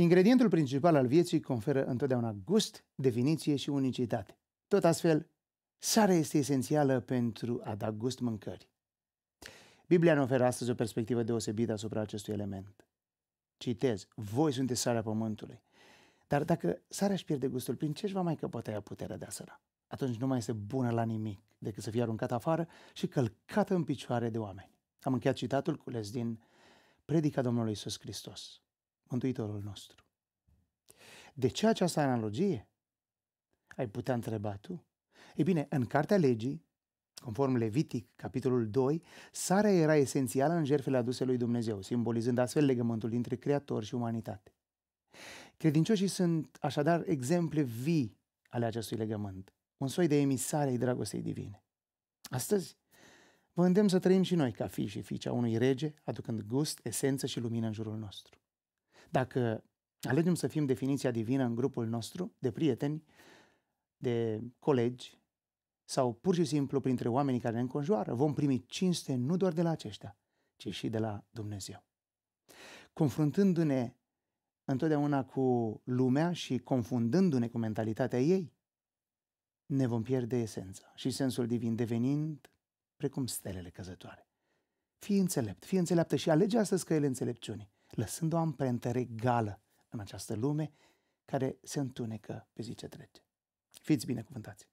Ingredientul principal al vieții conferă întotdeauna gust, definiție și unicitate. Tot astfel, sarea este esențială pentru a da gust mâncării. Biblia ne oferă astăzi o perspectivă deosebită asupra acestui element. Citez, voi sunteți sarea pământului. Dar dacă sarea își pierde gustul, prin ce își va mai căpăta ea puterea de a săra? Atunci nu mai este bună la nimic decât să fie aruncată afară și călcată în picioare de oameni. Am încheiat citatul cules din predica Domnului Isus Hristos, Mântuitorul nostru. De ce această analogie? Ai putea întreba tu. Ei bine, în Cartea Legii, conform Levitic, capitolul 2, sarea era esențială în jertfele aduse lui Dumnezeu, simbolizând astfel legământul dintre Creator și umanitate. Credincioșii sunt așadar exemple vii ale acestui legământ, un soi de emisare ai dragostei divine. Astăzi, vă îndemn să trăim și noi ca fii și fiice a unui rege, aducând gust, esență și lumină în jurul nostru. Dacă alegem să fim definiția divină în grupul nostru de prieteni, de colegi sau pur și simplu printre oamenii care ne înconjoară, vom primi cinste nu doar de la aceștia, ci și de la Dumnezeu. Confruntându-ne întotdeauna cu lumea și confundându-ne cu mentalitatea ei, ne vom pierde esența și sensul divin devenind precum stelele căzătoare. Fii înțelept, fii înțeleaptă și alege astăzi căile înțelepciunii, lăsând o amprentă regală în această lume care se întunecă pe zi ce trece. Fiți binecuvântați!